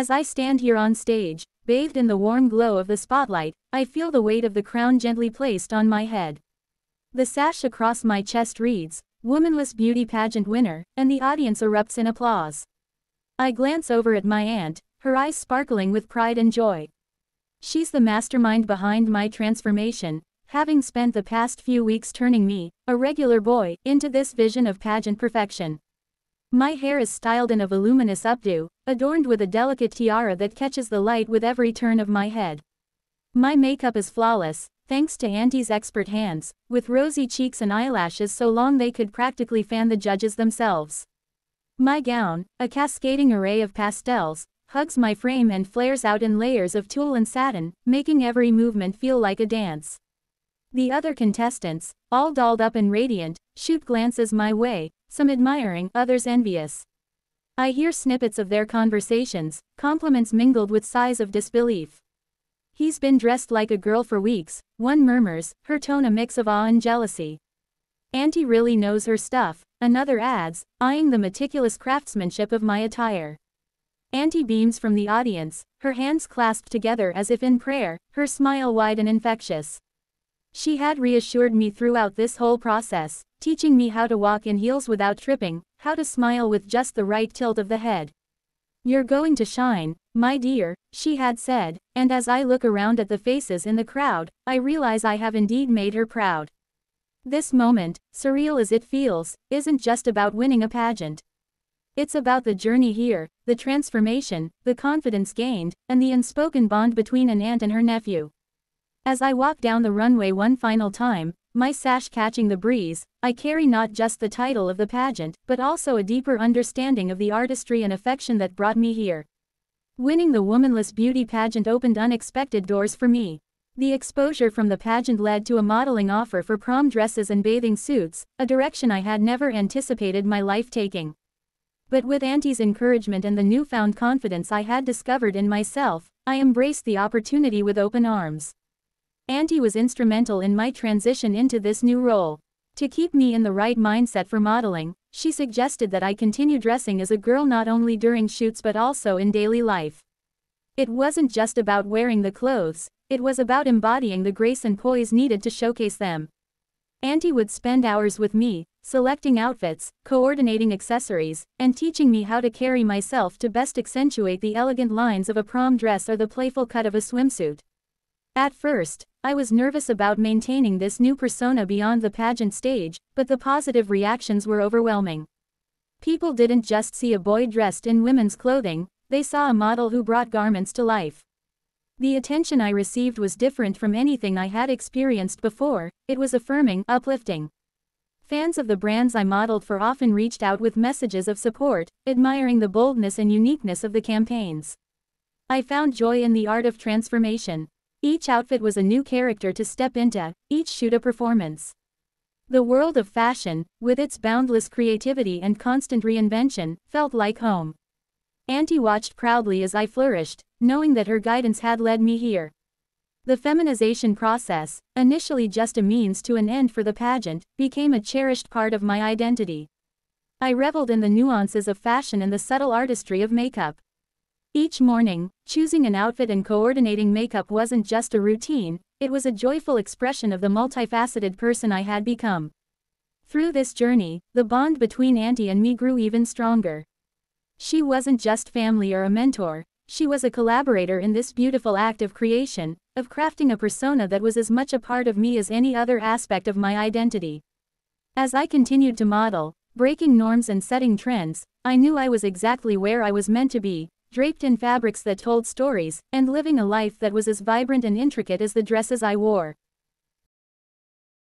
As I stand here on stage, bathed in the warm glow of the spotlight, I feel the weight of the crown gently placed on my head. The sash across my chest reads, Womanless Beauty Pageant winner, and the audience erupts in applause. I glance over at my aunt, her eyes sparkling with pride and joy. She's the mastermind behind my transformation, having spent the past few weeks turning me, a regular boy, into this vision of pageant perfection. My hair is styled in a voluminous updo, adorned with a delicate tiara that catches the light with every turn of my head. My makeup is flawless, thanks to Auntie's expert hands, with rosy cheeks and eyelashes so long they could practically fan the judges themselves. My gown, a cascading array of pastels, hugs my frame and flares out in layers of tulle and satin, making every movement feel like a dance. The other contestants, all dolled up and radiant, shoot glances my way, some admiring, others envious. I hear snippets of their conversations, compliments mingled with sighs of disbelief. He's been dressed like a girl for weeks, one murmurs, her tone a mix of awe and jealousy. Auntie really knows her stuff, another adds, eyeing the meticulous craftsmanship of my attire. Auntie beams from the audience, her hands clasped together as if in prayer, her smile wide and infectious. She had reassured me throughout this whole process, teaching me how to walk in heels without tripping, how to smile with just the right tilt of the head. You're going to shine, my dear, she had said, and as I look around at the faces in the crowd, I realize I have indeed made her proud. This moment, surreal as it feels, isn't just about winning a pageant. It's about the journey here, the transformation, the confidence gained, and the unspoken bond between an aunt and her nephew. As I walk down the runway one final time, my sash catching the breeze, I carry not just the title of the pageant, but also a deeper understanding of the artistry and affection that brought me here. Winning the Womanless Beauty pageant opened unexpected doors for me. The exposure from the pageant led to a modeling offer for prom dresses and bathing suits, a direction I had never anticipated my life taking. But with Auntie's encouragement and the newfound confidence I had discovered in myself, I embraced the opportunity with open arms. Auntie was instrumental in my transition into this new role. To keep me in the right mindset for modeling, she suggested that I continue dressing as a girl not only during shoots but also in daily life. It wasn't just about wearing the clothes, it was about embodying the grace and poise needed to showcase them. Auntie would spend hours with me, selecting outfits, coordinating accessories, and teaching me how to carry myself to best accentuate the elegant lines of a prom dress or the playful cut of a swimsuit. At first, I was nervous about maintaining this new persona beyond the pageant stage, but the positive reactions were overwhelming. People didn't just see a boy dressed in women's clothing, they saw a model who brought garments to life. The attention I received was different from anything I had experienced before, it was affirming, uplifting. Fans of the brands I modeled for often reached out with messages of support, admiring the boldness and uniqueness of the campaigns. I found joy in the art of transformation. Each outfit was a new character to step into, each shoot a performance. The world of fashion, with its boundless creativity and constant reinvention, felt like home. Auntie watched proudly as I flourished, knowing that her guidance had led me here. The feminization process, initially just a means to an end for the pageant, became a cherished part of my identity. I reveled in the nuances of fashion and the subtle artistry of makeup. Each morning, choosing an outfit and coordinating makeup wasn't just a routine, it was a joyful expression of the multifaceted person I had become. Through this journey, the bond between Auntie and me grew even stronger. She wasn't just family or a mentor, she was a collaborator in this beautiful act of creation, of crafting a persona that was as much a part of me as any other aspect of my identity. As I continued to model, breaking norms and setting trends, I knew I was exactly where I was meant to be, draped in fabrics that told stories, and living a life that was as vibrant and intricate as the dresses I wore.